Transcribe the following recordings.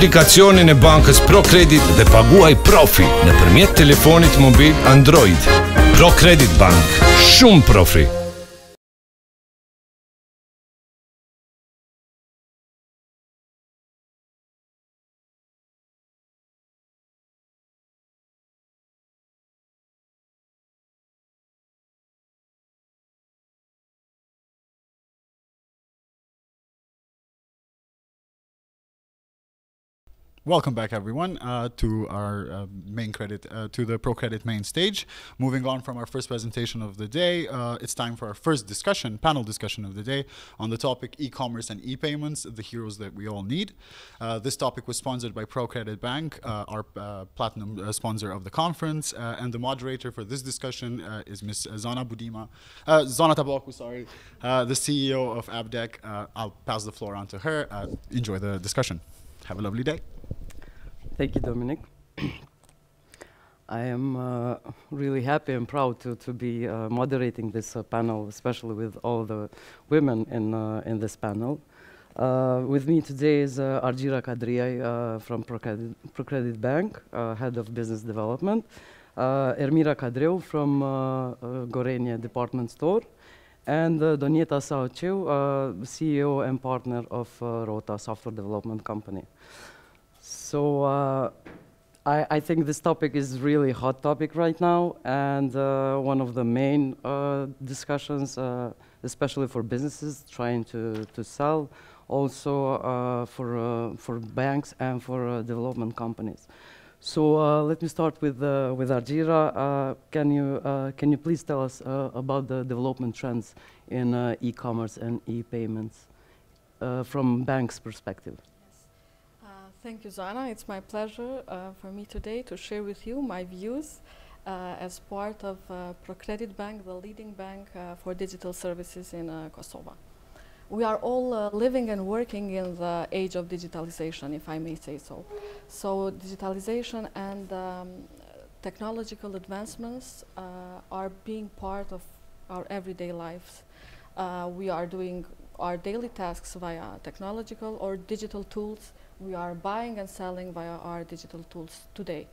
aplikacionin e bankës ProCredit dhe paguaj profi në përmjet telefonit mobil Android. ProCredit Bank. Shumë profi. Welcome back, everyone, uh, to our uh, main credit, uh, to the ProCredit main stage. Moving on from our first presentation of the day, uh, it's time for our first discussion, panel discussion of the day, on the topic e-commerce and e-payments, the heroes that we all need. Uh, this topic was sponsored by ProCredit Bank, uh, our platinum sponsor of the conference, and the moderator for this discussion is Ms. Zana Budima, Zana Tabaku, sorry, the CEO of AppDec. I'll pass the floor on to her. enjoy the discussion. Have a lovely day. Thank you, Dominic. I am uh, really happy and proud to, to be uh, moderating this uh, panel, especially with all the women in, uh, in this panel. Uh, with me today is uh, Argjira Kadrijaj from Procredit, Procredit Bank, Head of Business Development, Ermira Kadriu from Gorenia Department Store, and uh, Donjeta Sahatçiu, CEO and partner of Rrota Software Development Company. So uh, I, I, think this topic is really hot topic right now, and uh, one of the main uh, discussions, uh, especially for businesses trying to, to sell, also uh, for, uh, for banks and for development companies. So let me start with, with Argjira. can, you, can you please tell us about the development trends in e-commerce and e-payments from bank's perspective? Thank you, Zana. It's my pleasure uh, for me today to share with you my views uh, as part of uh, ProCredit Bank, the leading bank uh, for digital services in uh, Kosovo. We are all uh, living and working in the age of digitalization, if I may say so. So digitalization and um, technological advancements are being part of our everyday lives. we are doing our daily tasks via technological or digital tools we are buying and selling via our digital tools today.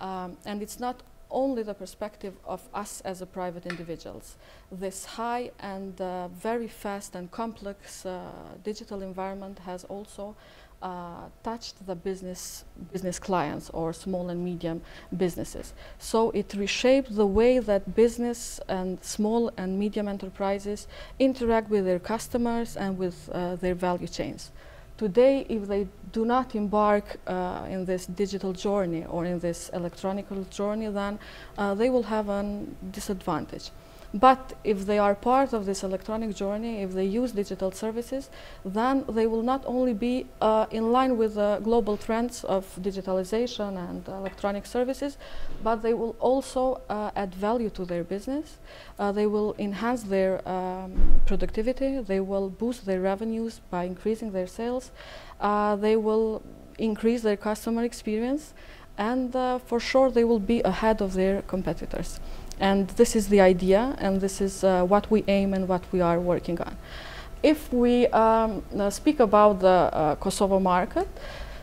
Um, and it's not only the perspective of us as a private individuals. This high and uh, very fast and complex uh, digital environment has also uh, touched the business business clients or small and medium businesses. So it reshaped the way that business and small and medium enterprises interact with their customers and with uh, their value chains. Today, if they do not embark uh, in this digital journey or in this electronic journey, then uh, they will have a disadvantage. But if they are part of this electronic journey, if they use digital services, then they will not only be uh, in line with the global trends of digitalization and electronic services, but they will also uh, add value to their business. Uh, they will enhance their um, productivity. They will boost their revenues by increasing their sales. Uh, they will increase their customer experience. And uh, for sure, they will be ahead of their competitors. And this is the idea, and this is uh, what we aim and what we are working on. If we um, uh, speak about the uh, Kosovo market,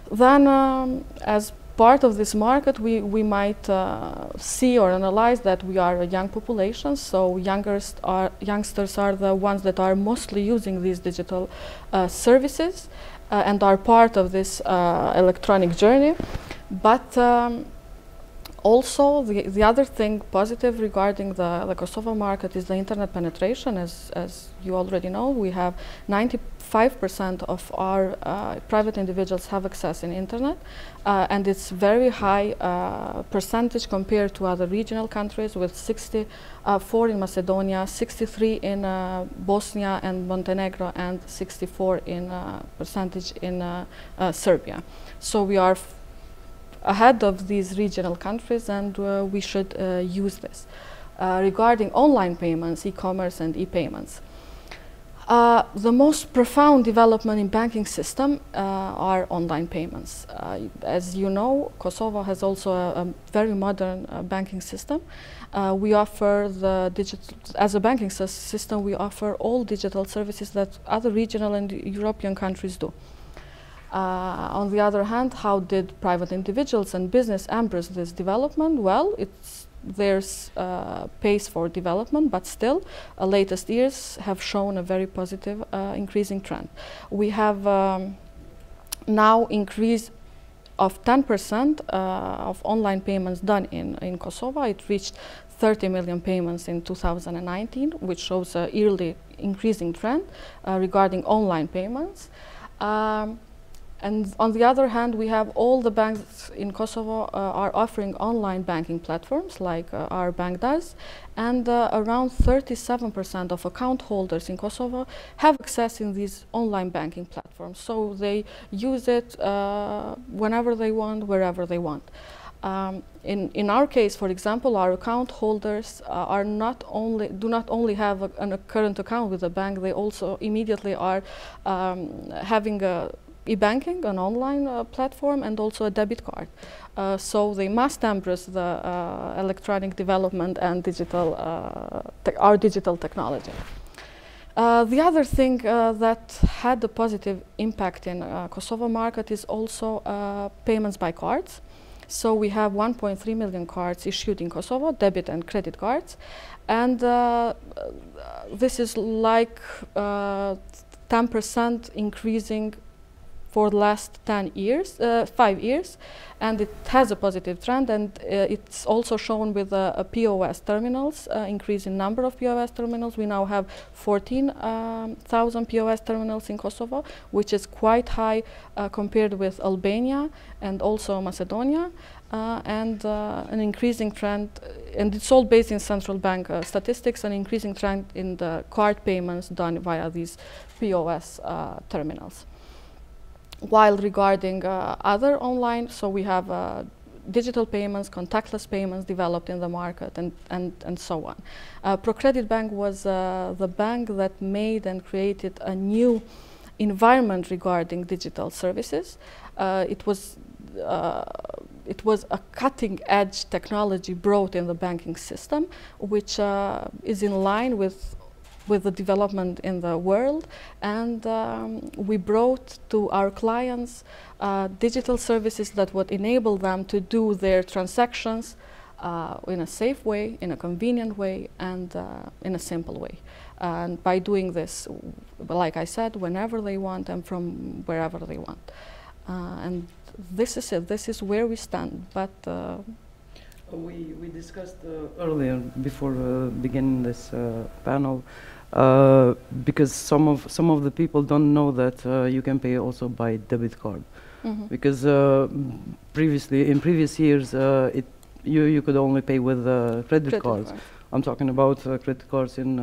then um, as part of this market, we, we might uh, see or analyze that we are a young population, so youngers are, youngsters are the ones that are mostly using these digital uh, services uh, and are part of this electronic journey. But um, also, the, the other thing positive regarding the, the Kosovo market is the internet penetration. As, as you already know, we have 95% of our uh, private individuals have access in internet, uh, and it's very high uh, percentage compared to other regional countries with 64 uh, in Macedonia, 63 in uh, Bosnia and Montenegro, and 64 in uh, percentage in Serbia. So we are ahead of these regional countries and uh, we should uh, use this. Uh, regarding online payments, e-commerce and e-payments. Uh, the most profound development in banking system uh, are online payments. Uh, as you know, Kosovo has also a, a very modern banking system. we offer the digital, as a banking system, we offer all digital services that other regional and European countries do. Uh, on the other hand, how did private individuals and business embrace this development? Well, it's there's uh, pace for development, but still, uh, latest years have shown a very positive uh, increasing trend. We have um, now increase of 10% uh, of online payments done in, in Kosovo. It reached 30 million payments in 2019, which shows a yearly increasing trend uh, regarding online payments. Um, and on the other hand, we have all the banks in Kosovo uh, are offering online banking platforms like uh, our bank does. And uh, around 37% of account holders in Kosovo have access in these online banking platforms. So they use it uh, whenever they want, wherever they want. Um, in, in our case, for example, our account holders uh, are not only do not only have a, an, a current account with the bank, they also immediately are um, having a e-banking, an online uh, platform, and also a debit card. Uh, so they must embrace the uh, electronic development and digital, uh, our digital technology. Uh, the other thing uh, that had a positive impact in Kosovo market is also payments by cards. So we have 1.3 million cards issued in Kosovo, debit and credit cards. And this is like 10% increasing for the last 10 years, uh, five years, and it has a positive trend, and uh, it's also shown with uh, POS terminals, uh, increase in number of POS terminals. We now have 14,000 um, POS terminals in Kosovo, which is quite high uh, compared with Albania and also Macedonia. Uh, and an increasing trend, and it's all based in central bank statistics, an increasing trend in the card payments done via these POS terminals while regarding uh, other online, so we have uh, digital payments, contactless payments developed in the market, and, and, and so on. Uh, ProCredit Bank was uh, the bank that made and created a new environment regarding digital services. Uh, it was uh, it was a cutting edge technology brought in the banking system, which is in line with with the development in the world and um, we brought to our clients uh, digital services that would enable them to do their transactions uh, in a safe way, in a convenient way and uh, in a simple way. And by doing this, like I said, whenever they want and from wherever they want. Uh, and this is it, this is where we stand. But uh, we, we discussed uh, earlier, before beginning this panel, uh, because some of some of the people don't know that uh, you can pay also by debit card. Mm -hmm. Because uh, previously, in previous years, uh, it you you could only pay with credit, credit cards. Card. I'm talking about credit cards in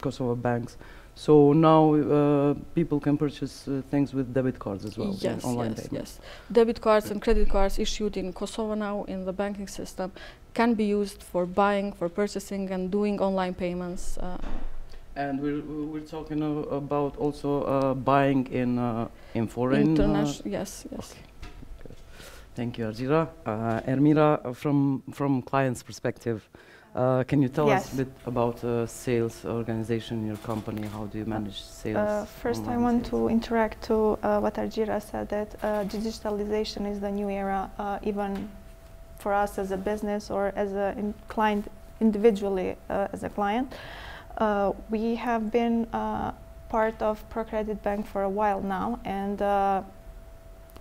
Kosovo banks. So now uh, people can purchase uh, things with debit cards as well. Yes, online yes, yes. Debit cards and credit cards issued in Kosovo now in the banking system can be used for buying, for purchasing, and doing online payments. Uh, and we're, we're talking about also uh, buying in uh, in foreign. Uh, International, yes, yes. Okay. Thank you, Argjira. Uh, Ermira, from from client's perspective, uh, can you tell yes. us a bit about uh, sales organization in your company? How do you manage sales? first, I want sales? to interact to what Argjira said that digitalization is the new era, even for us as a business or as a in client individually as a client. Uh, we have been uh, part of ProCredit Bank for a while now and uh,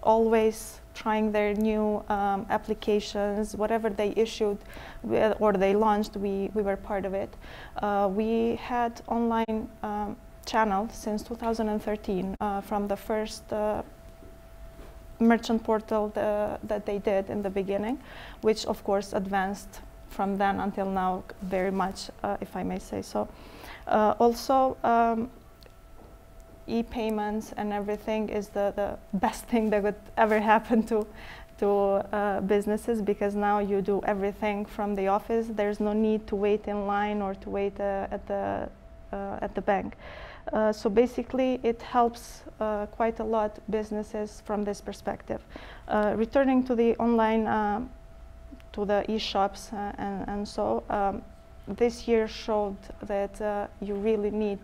always trying their new um, applications, whatever they issued or they launched, we, we were part of it. Uh, we had online um, channel since 2013 uh, from the first uh, merchant portal the, that they did in the beginning, which of course advanced from then until now very much, uh, if I may say so. Uh, also, um, e-payments and everything is the, the best thing that could ever happen to to uh, businesses because now you do everything from the office. There's no need to wait in line or to wait uh, at the uh, at the bank. Uh, so basically, it helps uh, quite a lot businesses from this perspective. returning to the online um, to the e-shops uh, and, and so um, this year showed that uh, you really need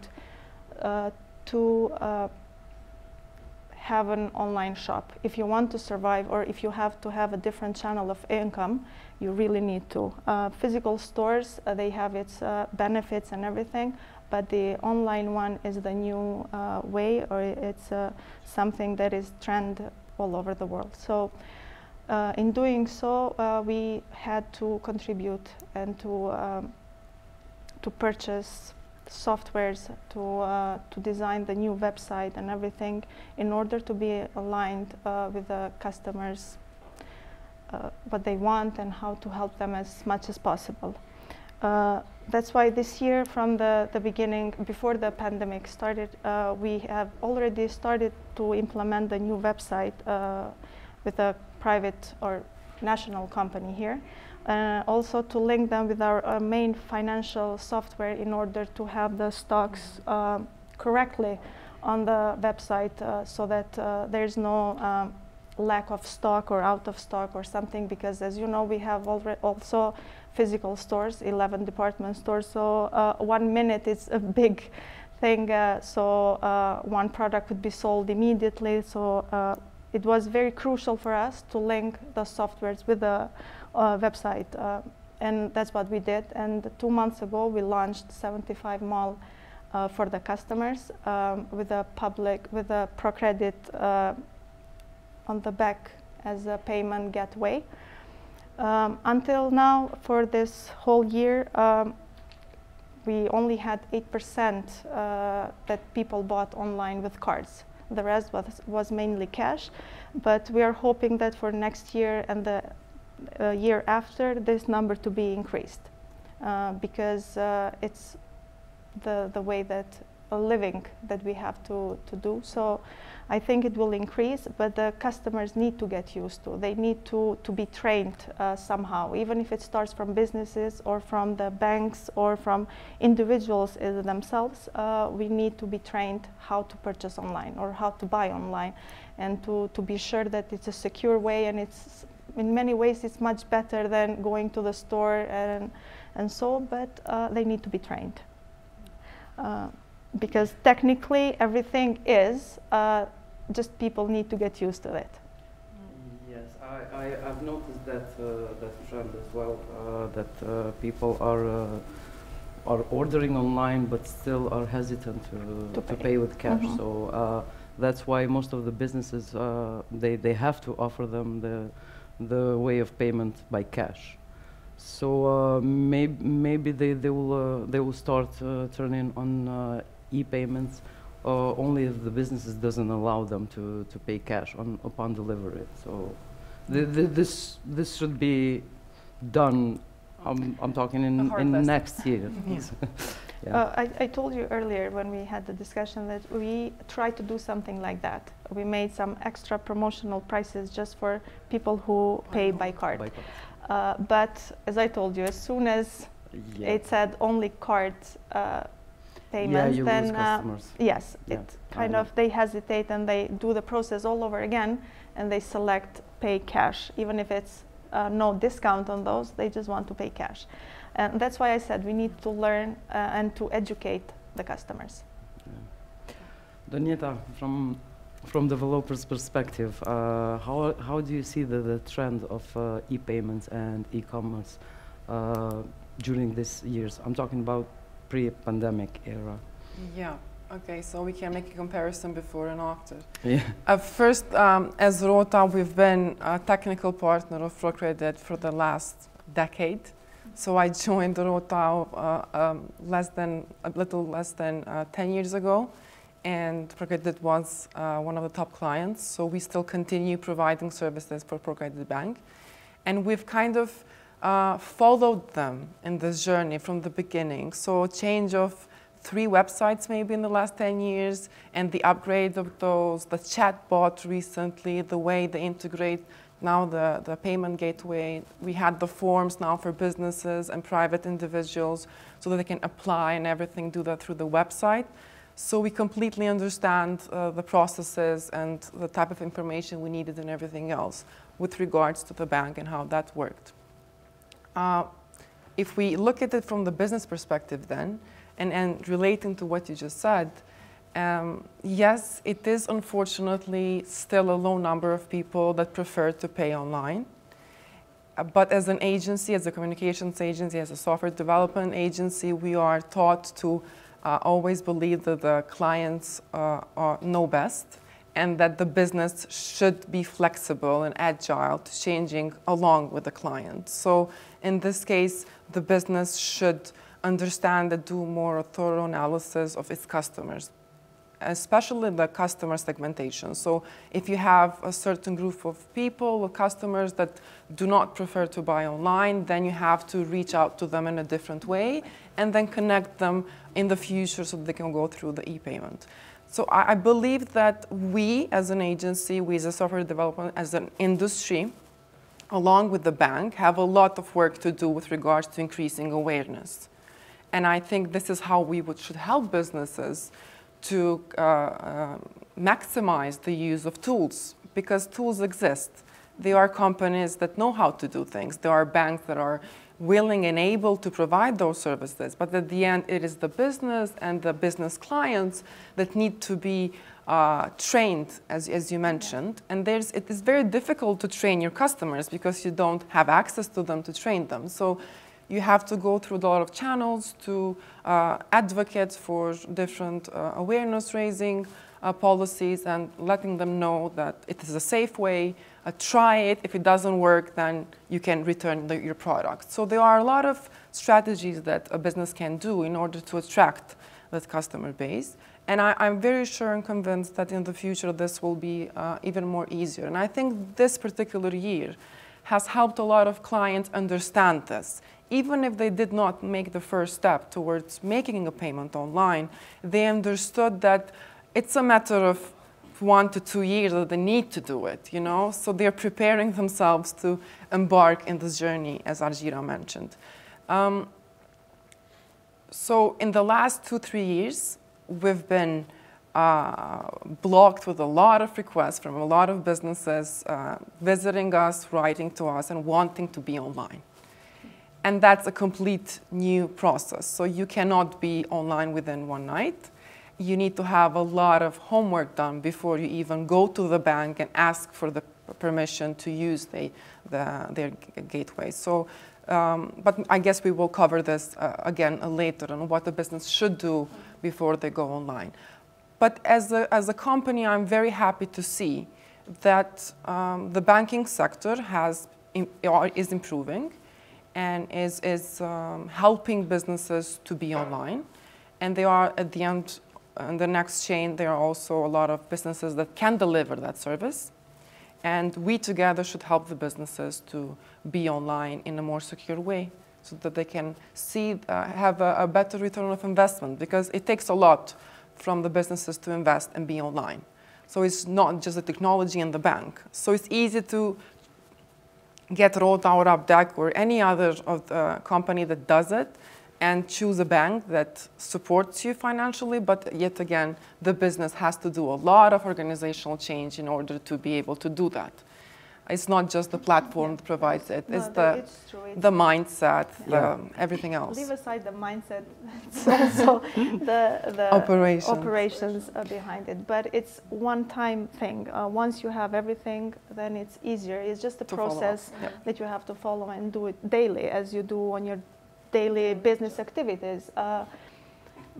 uh, to have an online shop. If you want to survive or if you have to have a different channel of income, you really need to. Uh, physical stores, uh, they have its uh, benefits and everything, but the online one is the new way or it's something that is trend all over the world. So uh, in doing so, we had to contribute and to, um, to purchase softwares to, uh, to design the new website and everything in order to be aligned uh, with the customers, uh, what they want and how to help them as much as possible. Uh, that's why this year from the, the beginning, before the pandemic started, uh, we have already started to implement the new website uh, with a private or national company here uh, also to link them with our, our, main financial software in order to have the stocks uh, correctly on the website uh, so that uh, there's no um, lack of stock or out of stock or something because as you know we have also physical stores 11 department stores so uh, one minute is a big thing uh, so one product could be sold immediately so it was very crucial for us to link the softwares with the uh, website. Uh, and that's what we did. And two months ago, we launched 75 Mall uh, for the customers um, with a public, with a ProCredit on the back as a payment gateway. Um, until now, for this whole year, um, we only had 8% uh, that people bought online with cards. The rest was, was mainly cash, but we are hoping that for next year and the uh, year after this number to be increased uh, because uh, it's the, the way that living that we have to, to do. So I think it will increase, but the customers need to get used to. They need to, to be trained uh, somehow, even if it starts from businesses or from the banks or from individuals themselves. Uh, we need to be trained how to purchase online or how to buy online and to, to be sure that it's a secure way and it's in many ways it's much better than going to the store and, and so, but uh, they need to be trained. Uh, because technically everything is, uh, just people need to get used to it. Yes, I, I, have noticed that, uh, that trend as well, uh, that uh, people are are ordering online but still are hesitant to, to, pay. to pay. with cash. Mm -hmm. So that's why most of the businesses they, they have to offer them the the way of payment by cash. So uh, maybe maybe they they will uh, they will start uh, turning on uh, e-payments uh, only if the businesses doesn't allow them to to pay cash on upon delivery. So th th this this should be done. I'm I'm talking in in next year. Yeah. Uh, I, I, told you earlier when we had the discussion that we tried to do something like that. We made some extra promotional prices just for people who pay by card. By card. Uh, but as I told you, as soon as yeah. it said only card uh, payments, yeah, then uh, yes, yeah. it kind of they hesitate and they do the process all over again, and they select pay cash, even if it's uh, no discount on those. They just want to pay cash. And that's why I said we need to learn uh, and to educate the customers. Yeah. From from developers' perspective, uh, how how do you see the, the trend of uh, e-payments and e-commerce uh, during these years? I'm talking about pre-pandemic era. Yeah. Okay, so we can make a comparison before and after. Yeah. Uh, first, um, as Rrota, we've been a technical partner of ProCredit for the last decade. So I joined Rrota uh, um, less than, a little less than uh, 10 years ago, and ProCredit was uh, one of the top clients. So we still continue providing services for ProCredit Bank. And we've kind of uh, followed them in this journey from the beginning. So change of three websites maybe in the last 10 years, and the upgrade of those, the chatbot recently, the way they integrate now the, the payment gateway. We had the forms now for businesses and private individuals so that they can apply and everything, do that through the website. So we completely understand uh, the processes and the type of information we needed and everything else with regards to the bank and how that worked. Uh, if we look at it from the business perspective then, and, and relating to what you just said, Um, yes, it is unfortunately still a low number of people that prefer to pay online. Uh, but as an agency, as a communications agency, as a software development agency, we are taught to uh, always believe that the clients uh, are, know best and that the business should be flexible and agile to changing along with the client. So in this case, the business should understand and do more thorough analysis of its customers especially the customer segmentation. So if you have a certain group of people or customers that do not prefer to buy online, then you have to reach out to them in a different way and then connect them in the future so they can go through the e-payment. So I, I believe that we as an agency, we as a software development, as an industry, along with the bank, have a lot of work to do with regards to increasing awareness. And I think this is how we would, should help businesses to uh, uh, maximize the use of tools because tools exist. There are companies that know how to do things. There are banks that are willing and able to provide those services. But at the end, it is the business and the business clients that need to be uh, trained, as, as you mentioned. And there's, it is very difficult to train your customers because you don't have access to them to train them. So you have to go through a lot of channels to uh, advocate for different uh, awareness raising uh, policies and letting them know that it is a safe way. Uh, try it. If it doesn't work, then you can return the, your product. So there are a lot of strategies that a business can do in order to attract that customer base. And I, am very sure and convinced that in the future this will be uh, even more easier. And I think this particular year has helped a lot of clients understand this even if they did not make the first step towards making a payment online, they understood that it's a matter of one to two years that they need to do it, you know? So they're preparing themselves to embark in this journey, as Argjira mentioned. Um, so in the last two, three years, we've been uh, blocked with a lot of requests from a lot of businesses uh, visiting us, writing to us, and wanting to be online. And that's a complete new process. So you cannot be online within one night. You need to have a lot of homework done before you even go to the bank and ask for the permission to use the, the, their gateway. So, um, but I guess we will cover this uh, again uh, later on what the business should do before they go online. But as a, as a company, I'm very happy to see that um, the banking sector has, is improving and is, is um, helping businesses to be online. And they are at the end, in the next chain, there are also a lot of businesses that can deliver that service. And we together should help the businesses to be online in a more secure way so that they can see, uh, have a, a better return of investment because it takes a lot from the businesses to invest and be online. So it's not just the technology and the bank. So it's easy to get Rrota or AppDec or any other of the company that does it and choose a bank that supports you financially, but yet again, the business has to do a lot of organizational change in order to be able to do that. It's not just the platform yeah. that provides it, no, it's the, it's it's the mindset, yeah. the, everything else. Leave aside the mindset, it's also the, the operations, operations uh, behind it. But it's one time thing. Uh, once you have everything, then it's easier. It's just a to process that you have to follow and do it daily as you do on your daily business activities. Uh,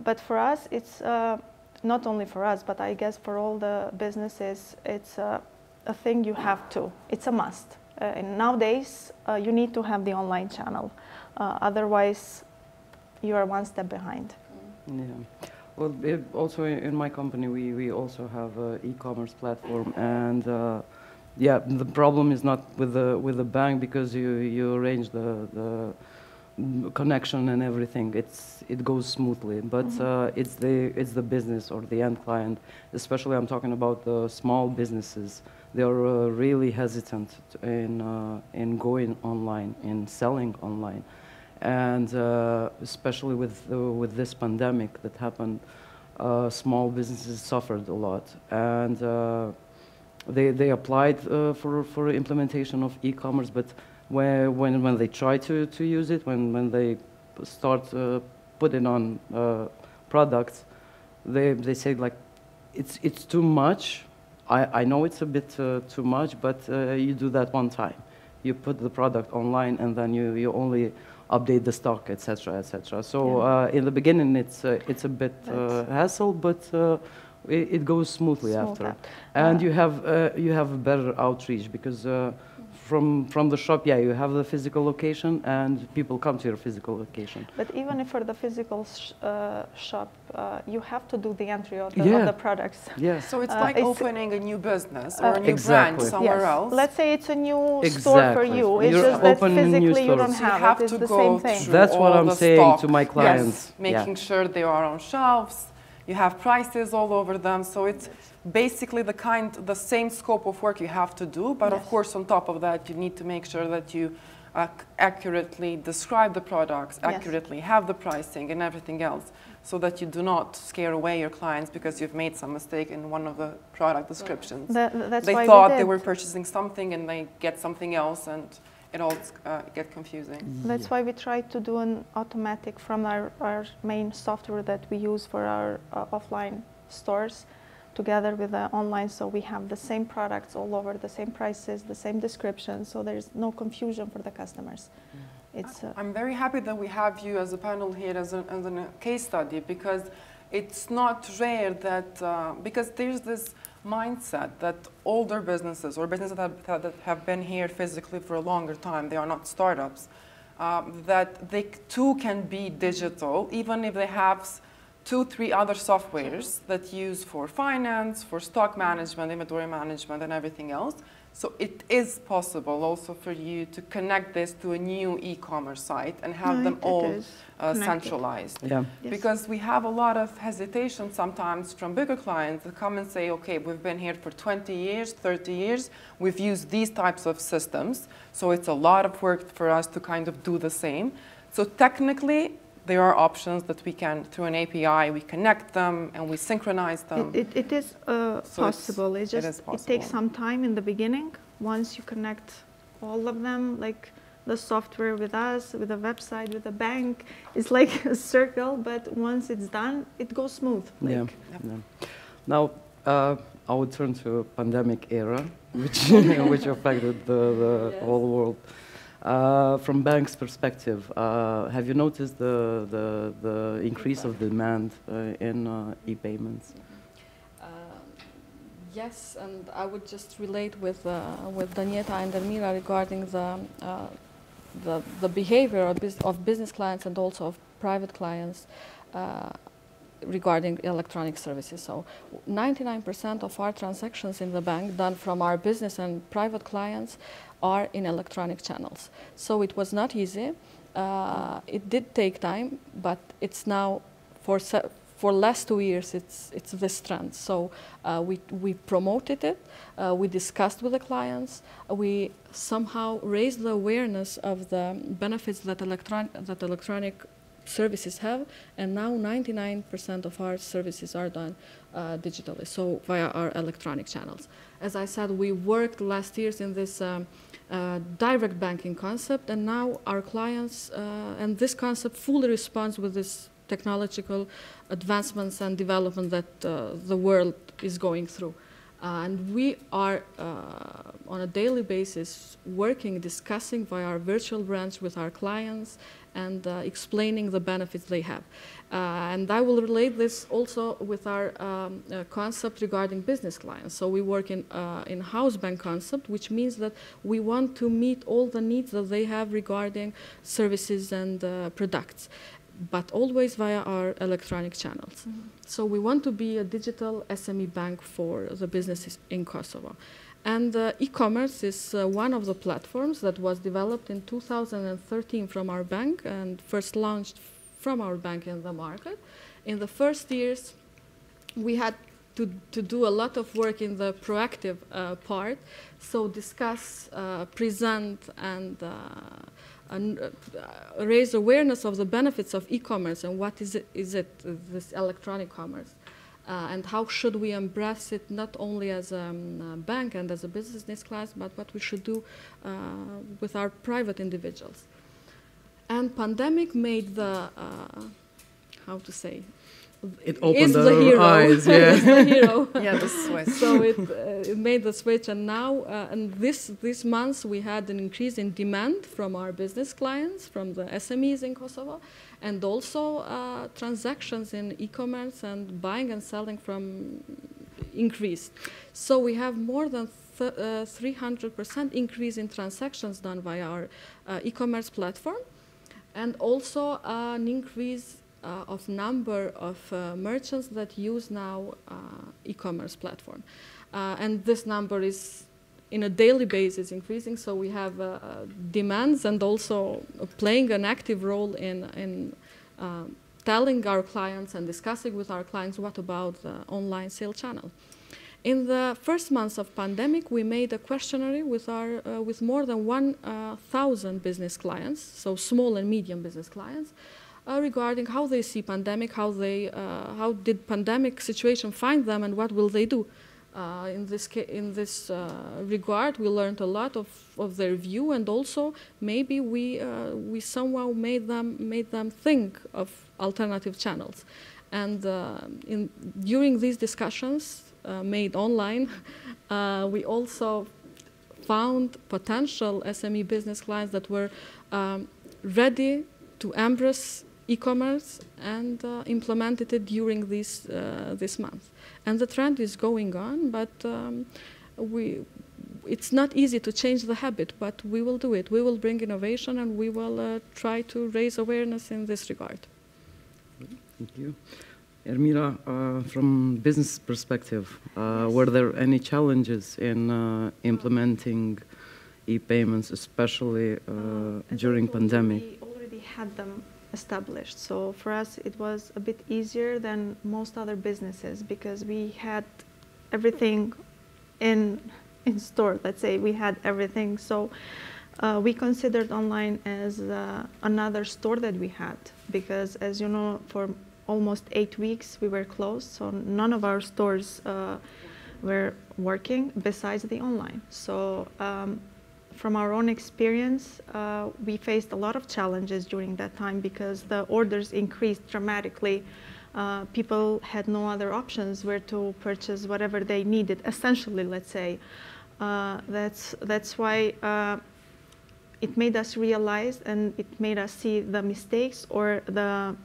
but for us, it's uh, not only for us, but I guess for all the businesses, it's uh, a thing you have to. It's a must. Uh, and nowadays, uh, you need to have the online channel. Uh, otherwise, you are one step behind. Yeah. Well, also in my company, we, we also have an e-commerce platform, and uh, yeah, the problem is not with the with the bank because you you arrange the the connection and everything. It's it goes smoothly, but mm -hmm. uh, it's the it's the business or the end client. Especially, I'm talking about the small businesses they're uh, really hesitant in, uh, in going online, in selling online. And uh, especially with, with this pandemic that happened, small businesses suffered a lot. And they, they applied for, for implementation of e-commerce, but when, when, when they try to, to use it, when, when they start uh, putting on uh, products, they, they say like, it's, it's too much. I, I know it's a bit uh, too much, but uh, you do that one time. You put the product online and then you, you only update the stock, etc., etc. So Yeah. uh, in the beginning, it's, uh, it's a bit uh, hassle, but uh, it, it goes smoothly Smooth after. And you have, uh, you have a better outreach because uh, from, from the shop, yeah, you have the physical location and people come to your physical location. But even if for the physical sh- uh, shop, uh, you have to do the entry of the, Yeah. of the products. Yes. So it's Uh, like it's- opening a new business Uh, or a new Exactly. branch somewhere yes. else. Let's say it's a new store for you. It's You're just that opening a new physically you store. don't So you have, have it. It's to the go same thing. through That's what all I'm the saying stock. to my clients. Yes, making sure they are on shelves. You have prices all over them, so it's basically the kind, the same scope of work you have to do. But of course, on top of that, you need to make sure that you uh, accurately describe the products, Yes. accurately have the pricing and everything else, so that you do not scare away your clients because you've made some mistake in one of the product descriptions. That- that's they why thought we they were purchasing something and they get something else, and it all uh, get confusing. That's why we try to do an automatic from our, our main software that we use for our uh, offline stores together with the online. So we have the same products all over the same prices the same description so there's no confusion for the customers. It's uh, I'm very happy that we have you as a panel here as, a, as a case study because it's not rare that, uh, because there's this mindset that older businesses or businesses that have, that have been here physically for a longer time, they are not startups, um, that they too can be digital even if they have two, three other softwares that use for finance, for stock management, inventory management, and everything else. So it is possible also for you to connect this to a new e-commerce site and have no, them it- it all uh, centralized. Yeah. Yes. Because we have a lot of hesitation sometimes from bigger clients that come and say, okay, we've been here for 20 years, 30 years, we've used these types of systems, so it's a lot of work for us to kind of do the same. So technically, there are options that we can, through an API, we connect them and we synchronize them. It, it, it is uh, it's- possible. It's it just is it takes some time in the beginning. Once you connect all of them, like the software with us, with a website, with a bank, it's like a circle. But once it's done, it goes smooth. Like, Yeah. yeah. Now, uh, I would turn to pandemic era, which which affected the, the Yes. whole world. Uh, from bank's perspective, uh, have you noticed the, the, the increase of demand uh, in uh, e-payments? Um, Yes, and I would just relate with, uh, with Donjeta and Ermira regarding the, uh, the, the behavior of, bus- of business clients and also of private clients uh, regarding electronic services. So 99% of our transactions in the bank done from our business and private clients are in electronic channels. So it was not easy. Uh, it did take time, but it's now for for last two years it's it's this trend. So uh, we we promoted it, uh, we discussed with the clients, we somehow raised the awareness of the benefits that electron that electronic services have, and now 99% of our services are done uh, digitally, so via our electronic channels. As I said, we worked last years in this um, uh, direct banking concept, and now our clients uh, and this concept fully responds with this technological advancements and development that uh, the world is going through. Uh, and we are uh, on a daily basis working, discussing via our virtual branch with our clients and uh, explaining the benefits they have. Uh, and I will relate this also with our um, uh, concept regarding business clients. So we work in uh, in house bank concept, which means that we want to meet all the needs that they have regarding services and uh, products, but always via our electronic channels. So we want to be a digital SME bank for the businesses in Kosovo. And uh, e-commerce is uh, one of the platforms that was developed in 2013 from our bank and first launched from our bank in the market. In the first years, we had to, to do a lot of work in the proactive uh, part, so discuss, uh, present, and, uh, and uh, raise awareness of the benefits of e-commerce and what is it, is it this electronic commerce. Uh, and how should we embrace it not only as a um, bank and as a business class, but what we should do uh, with our private individuals. And pandemic made the, uh, how to say, it opened is the hero. eyes. Yeah. is the hero. Yeah, the switch. so it, uh, it made the switch and now uh, and this this month we had an increase in demand from our business clients from the smes in kosovo and also uh, transactions in e-commerce and buying and selling from increased so we have more than uh, 300% increase in transactions done by our uh, e-commerce platform and also an increase uh, of number of uh, merchants that use now uh, e-commerce platform. Uh, and this number is in a daily basis increasing, so we have uh, demands and also playing an active role in, in um, telling our clients and discussing with our clients what about the online sale channel. In the first months of pandemic, we made a questionnaire with our uh, with more than 1,000 business clients, so small and medium business clients, uh, regarding how they see pandemic, how they uh, how did pandemic situation find them, and what will they do. Uh, in this in this uh, regard, we learned a lot of, of their view, and also maybe we uh, we somehow made them made them think of alternative channels. And uh, in during these discussions uh, made online, we also found potential SME business clients that were um, ready to embrace e-commerce and implemented it during this this month. And the trend is going on, but um, we it's not easy to change the habit, but we will do it. We will bring innovation and we will uh, try to raise awareness in this regard. Thank you. Ermira, uh, from business perspective, uh, were there any challenges in uh, implementing e-payments, especially uh, Uh, during pandemic? We already had them established. So for us, it was a bit easier than most other businesses because we had everything in in store. Let's say we had everything. So uh, we considered online as uh, another store that we had because, as you know, for almost eight weeks we were closed. So none of our stores uh, were working besides the online. So um, from our own experience, uh, we faced a lot of challenges during that time because the orders increased dramatically. Uh, people had no other options where to purchase whatever they needed, essentially, let's say. Uh, that's, that's why uh, it made us realize and it made us see the mistakes or the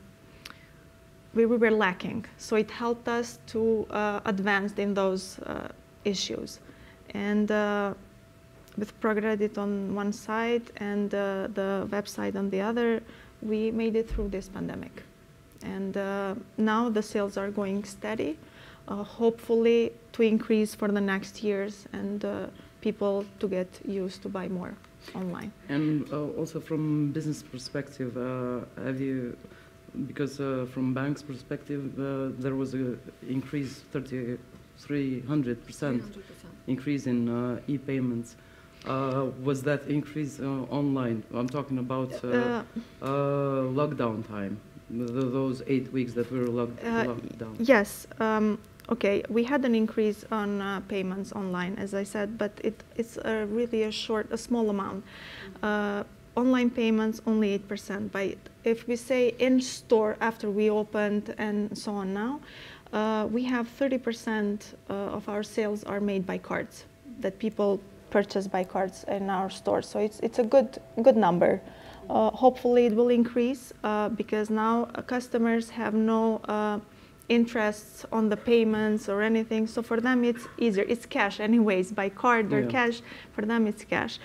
we were lacking. So it helped us to uh, advance in those uh, issues. And with ProCredit on one side and uh, the website on the other, we made it through this pandemic. And uh, now the sales are going steady, uh, hopefully to increase for the next years and uh, people to get used to buy more online. And uh, also from business perspective, uh, have you, because uh, from bank's perspective, uh, there was a increase 300 percent increase in uh, e-payments. Uh, was that increase uh, online? I'm talking about uh, Uh, uh, lockdown time, th- those eight weeks that we were locked, locked down. Yes. Um, okay. We had an increase on uh, payments online, as I said, but it, it's a really a short, a small amount. Uh, online payments only eight percent. But if we say in store after we opened and so on now, uh, we have thirty percent uh, of our sales are made by cards that people purchase by cards in our stores. So it's it's a good good number. Uh, hopefully it will increase uh, because now uh, customers have no uh, interests on the payments or anything. So for them it's easier. It's cash anyways, by card or Yeah. cash. For them it's cash.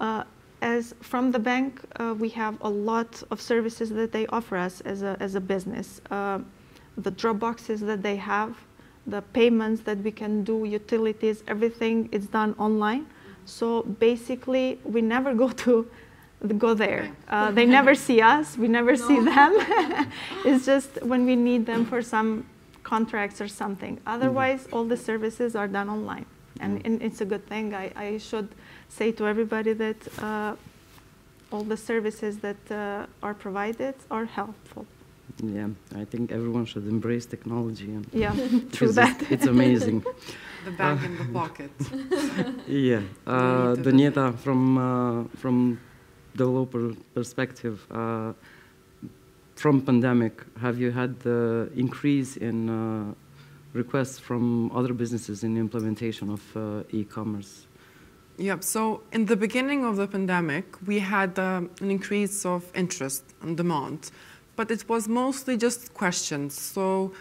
Uh, as from the bank, uh, we have a lot of services that they offer us as a, as a business. Uh, the drop boxes that they have, the payments that we can do, utilities, everything is done online. So basically, we never go to go there. Uh, they never see us. We never see them. it's just when we need them for some contracts or something. Otherwise, all the services are done online, and, and it's a good thing. I, I should say to everybody that uh, all the services that uh, are provided are helpful. Yeah, I think everyone should embrace technology and Yeah, true because that. it's, it's amazing. The bank in the pocket. yeah, uh, need Donjeta, from uh, from developer perspective, uh, from pandemic, have you had the increase in uh, requests from other businesses in the implementation of uh, e-commerce? Yep. So in the beginning of the pandemic, we had um, an increase of interest and demand, but it was mostly just questions. So,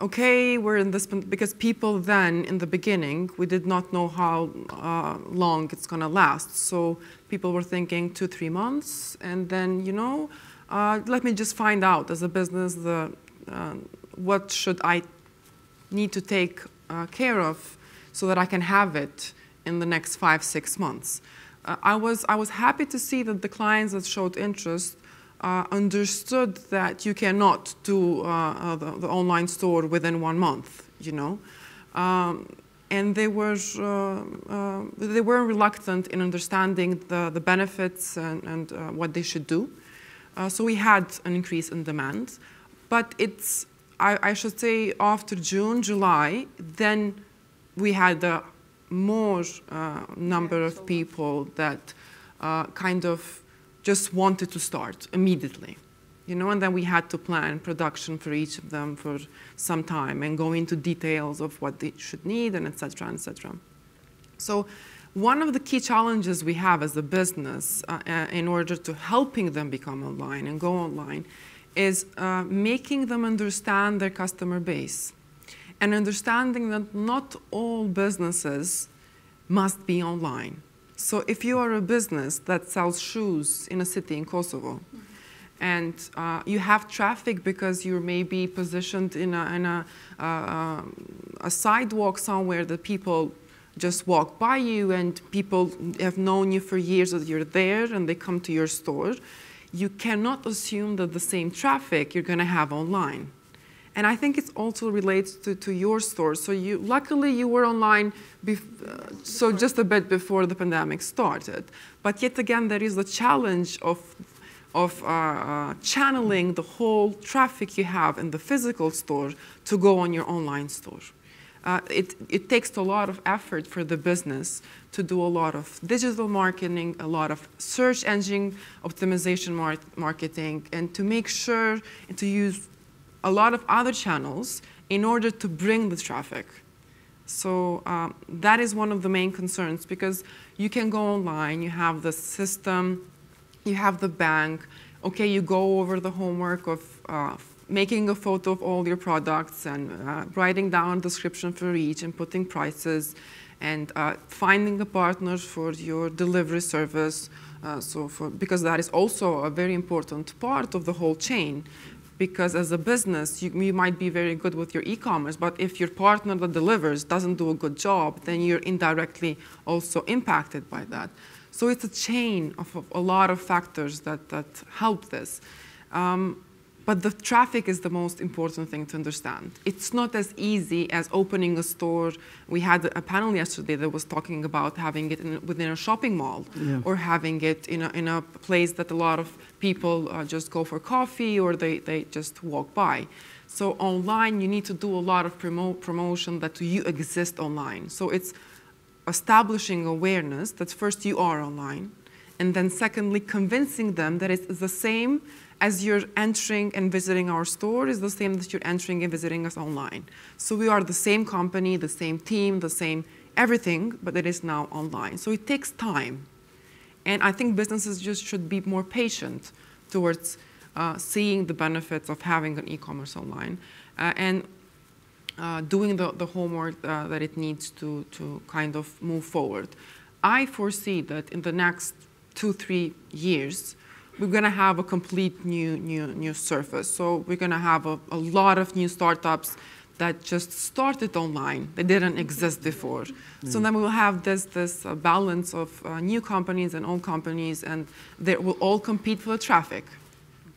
okay, we're in this because people then in the beginning we did not know how uh, long it's gonna last. So people were thinking two, three months, and then you know, uh, let me just find out as a business the uh, what should I need to take uh, care of so that I can have it in the next five, six months. Uh, I, was, I was happy to see that the clients that showed interest uh, understood that you cannot do uh, uh the, the, online store within one month, you know. Um, and they were, uh, uh, they were reluctant in understanding the, the benefits and, and what they should do. so we had an increase in demand. But it's, I, I should say, after June, July, then we had a more uh, number of people that uh, kind of just wanted to start immediately. You know, and then we had to plan production for each of them for some time and go into details of what they should need and et cetera, et cetera. So one of the key challenges we have as a business uh, uh in order to helping them become online and go online is uh, making them understand their customer base and understanding that not all businesses must be online. So if you are a business that sells shoes in a city in Kosovo, and uh, you have traffic because you're maybe positioned in a, in a, uh, a sidewalk somewhere that people just walk by you and people have known you for years that you're there and they come to your store, you cannot assume that the same traffic you're going to have online. And I think it also relates to, to your store. So you, luckily you were online, uh, so just a bit before the pandemic started. But yet again, there is the challenge of, of uh, uh, channeling the whole traffic you have in the physical store to go on your online store. Uh, it, it takes a lot of effort for the business to do a lot of digital marketing, a lot of search engine optimization mar marketing, and to make sure and to use a lot of other channels in order to bring the traffic. So um, that is one of the main concerns because you can go online, you have the system, you have the bank, okay, you go over the homework of uh, making a photo of all your products and uh, writing down description for each and putting prices and uh, finding a partner for your delivery service. Uh, so for, because that is also a very important part of the whole chain because as a business, you, you might be very good with your e-commerce, but if your partner that delivers doesn't do a good job, then you're indirectly also impacted by that. So it's a chain of, of a lot of factors that, that help this. Um, but the traffic is the most important thing to understand. It's not as easy as opening a store. We had a panel yesterday that was talking about having it in, within a shopping mall yeah. or having it in a, in a place that a lot of people uh, just go for coffee or they, they just walk by. So online, you need to do a lot of promo promotion that you exist online. So it's establishing awareness that first you are online, and then secondly, convincing them that it's the same as you're entering and visiting our store is the same that you're entering and visiting us online. So we are the same company, the same team, the same everything, but it is now online. So it takes time. And I think businesses just should be more patient towards uh, seeing the benefits of having an e-commerce online uh, and uh, doing the, the homework uh, that it needs to, to kind of move forward. I foresee that in the next two, three years, we're going to have a complete new, new, new surface. So we're going to have a, a, lot of new startups that just started online. They didn't exist before. So then we will have this, this uh, balance of uh, new companies and old companies, and they will all compete for the traffic.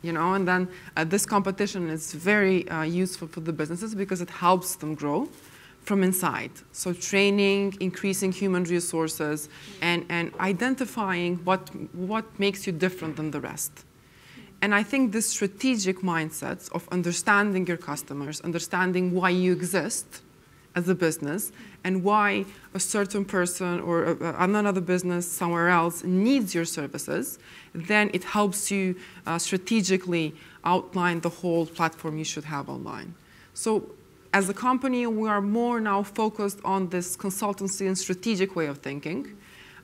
You know, and then uh, this competition is very uh, useful for the businesses because it helps them grow from inside. So training, increasing human resources, and, and identifying what, what makes you different than the rest. And I think this strategic mindset of understanding your customers, understanding why you exist as a business, and why a certain person or a, another business somewhere else needs your services, then it helps you uh, strategically outline the whole platform you should have online. So as a company, we are more now focused on this consultancy and strategic way of thinking,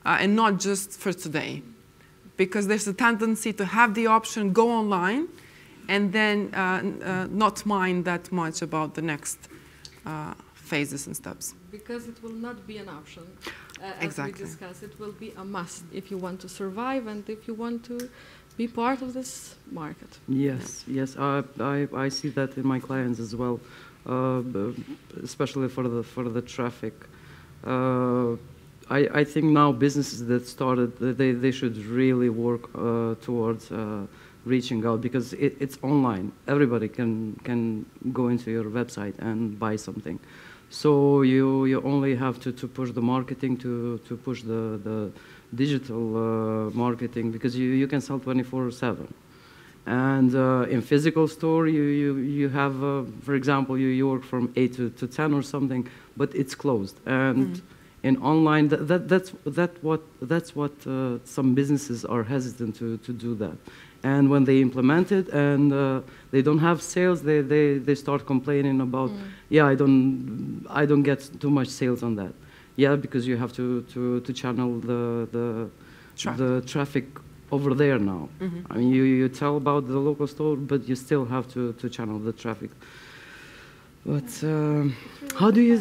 uh, and not just for today. Because there's a tendency to have the option go online and then uh, uh, not mind that much about the next uh, phases and steps. Because it will not be an option, uh, as Exactly. we discussed. It will be a must if you want to survive and if you want to be part of this market. Yes, yes, I, I, I see that in my clients as well, b- especially for the for the traffic. Uh, I, I think now businesses that started they, they should really work uh, towards uh, reaching out because it, it's online. Everybody can can go into your website and buy something. So you you only have to, to push the marketing to, to push the, the digital uh, marketing because you, you can sell 24 7 and uh, in physical store you, you, you have uh, for example you, you work from 8 to, to 10 or something but it's closed. And in online that, that, that's, that what, that's what uh, some businesses are hesitant to, to do that. And when they implement it and uh, they don't have sales they, they, they start complaining about yeah i don't i don't get too much sales on that. Yeah because you have to, to, to channel the, the, Traffic. the traffic over there now Mhm. I mean, you, you tell about the local store, but you still have to, to channel the traffic. But um, how do you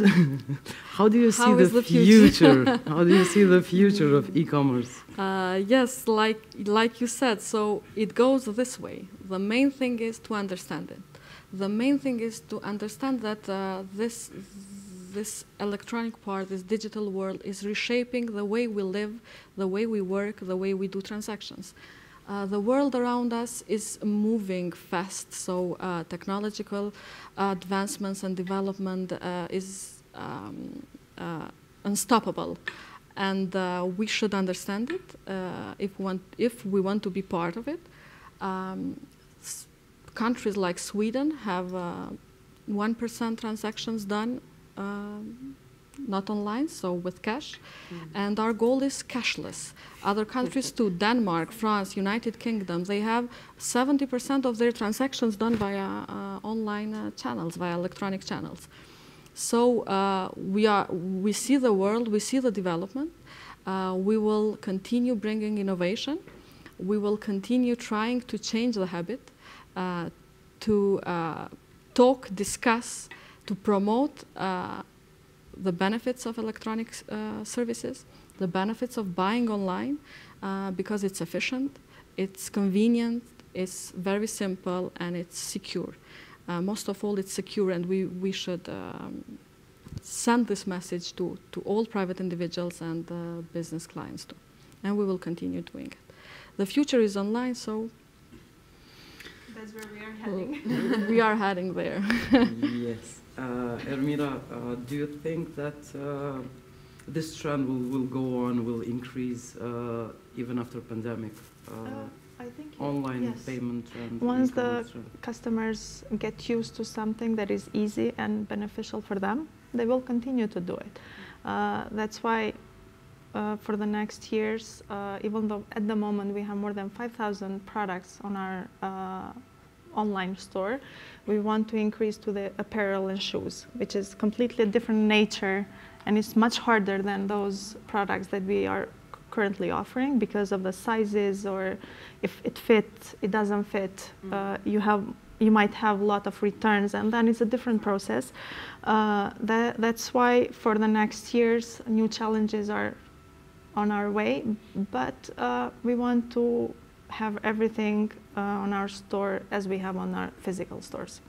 how do you see How the, the future? future? how do you see the future of e-commerce? Uh, yes, like like you said, so it goes this way. The main thing is to understand it. The main thing is to understand that uh, this this electronic part, this digital world, is reshaping the way we live, the way we work, the way we do transactions. Uh, the world around us is moving fast, so uh, technological advancements and development uh, is um, uh, unstoppable and uh, we should understand it uh, if, we want, if we want to be part of it. Um, countries like Sweden have uh, 1% transactions done um, not online, so with cash, and our goal is cashless. Other countries too, Denmark, France, United Kingdom, they have 70% of their transactions done via uh, online uh, channels, via electronic channels. So uh, we are we see the world, we see the development. Uh, we will continue bringing innovation. We will continue trying to change the habit, uh, to uh, talk, discuss, to promote uh, the benefits of electronic uh, services, the benefits of buying online, uh, because it's efficient, it's convenient, it's very simple, and it's secure. Uh, most of all, it's secure, and we, we should um, send this message to, to all private individuals and uh, business clients too. And we will continue doing it. The future is online, so That's where we are heading. we are heading there. yes. Uh, Ermira, uh, do you think that uh, this trend will, will go on, will increase uh, even after pandemic? Uh, I think online yes. payment trend. Once the trend? customers get used to something that is easy and beneficial for them, they will continue to do it. Uh, that's why uh, for the next years, uh, even though at the moment we have more than 5,000 products on our uh, online store, we want to increase to the apparel and shoes, which is completely different nature and it's much harder than those products that we are currently offering because of the sizes or if it fits, it doesn't fit. Uh, you have you might have a lot of returns, and then it's a different process. Uh, that, that's why for the next years, new challenges are on our way. But uh, we want to have everything on our store as we have on our physical stores.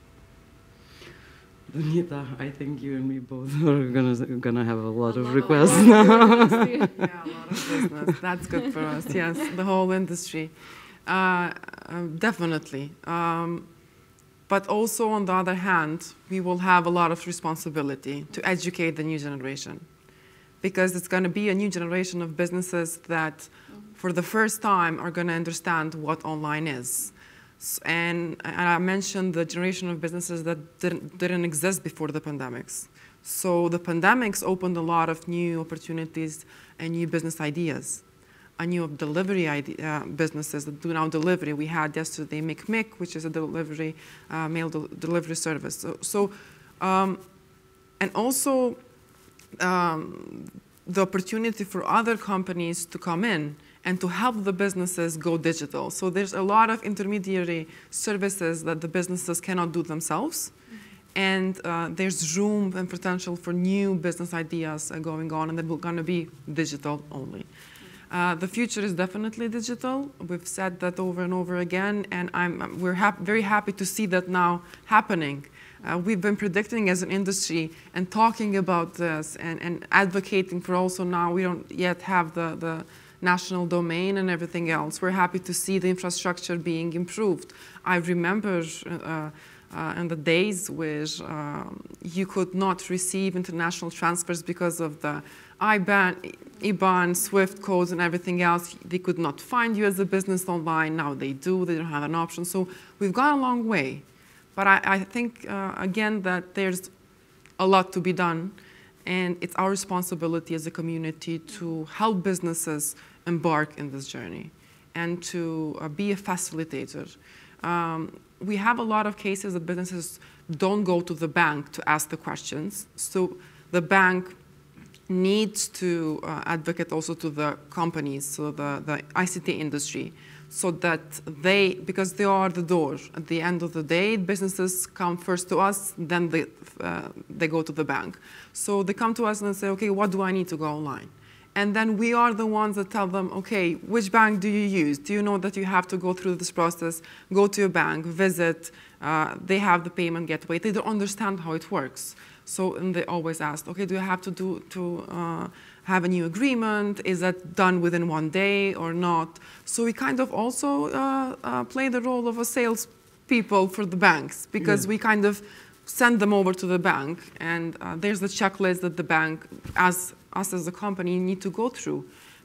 Donjeta, I think you and me both are gonna gonna have a lot A of lot requests work. now. yeah, a lot of business. That's good for us. Yes, the whole industry, uh, um, definitely. Um, but also, on the other hand, we will have a lot of responsibility to educate the new generation, because it's going to be a new generation of businesses that, for the first time, are going to understand what online is. And, and I mentioned the generation of businesses that didn't, didn't exist before the pandemics. So the pandemics opened a lot of new opportunities and new business ideas. a new delivery idea, uh, businesses that do now delivery. We had yesterday McMick, which is a delivery uh, mail del delivery service. So, so um, and also um, the opportunity for other companies to come in and to help the businesses go digital. So there's a lot of intermediary services that the businesses cannot do themselves. And uh, there's room and potential for new business ideas uh, going on, and they're going to be digital only. Uh, the future is definitely digital. We've said that over and over again, and I'm, we're hap very happy to see that now happening. Uh, we've been predicting as an industry and talking about this and, and advocating for also now we don't yet have the, the national domain and everything else. We're happy to see the infrastructure being improved. I remember uh, uh, in the days where um, you could not receive international transfers because of the IBAN, IBAN, SWIFT codes and everything else. They could not find you as a business online. Now they do. They don't have an option. So we've gone a long way. But I, I think, uh, again, that there's a lot to be done. And it's our responsibility as a community to help businesses embark in this journey and to uh, be a facilitator. Um, we have a lot of cases that businesses don't go to the bank to ask the questions. So the bank needs to uh, advocate also to the companies, so the, the ICT industry, so that they, because they are the door. At the end of the day, businesses come first to us, then they, uh, they go to the bank. So they come to us and say, okay, what do I need to go online? And then we are the ones that tell them, okay, which bank do you use? Do you know that you have to go through this process? Go to a bank, visit, uh, they have the payment gateway. They don't understand how it works. So and they always ask, okay, do you have to do to uh, have a new agreement? Is that done within one day or not? So we kind of also uh, uh play the role of a sales people for the banks because yeah. we kind of send them over to the bank and uh, there's the checklist that the bank as us as a company need to go through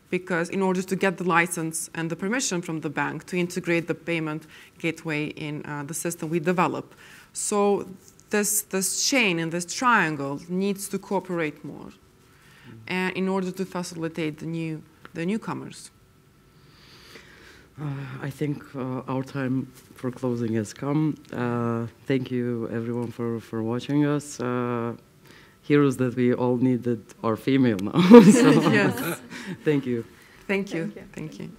because in order to get the license and the permission from the bank to integrate the payment gateway in uh, the system we develop. So this, this chain and this triangle needs to cooperate more mm-hmm. and in order to facilitate the, new, the newcomers. Uh, I think uh, our time for closing has come. Uh, thank you everyone for, for watching us. Heroes that we all needed are female now. so, yes. thank you. Thank you. Thank you. Thank you.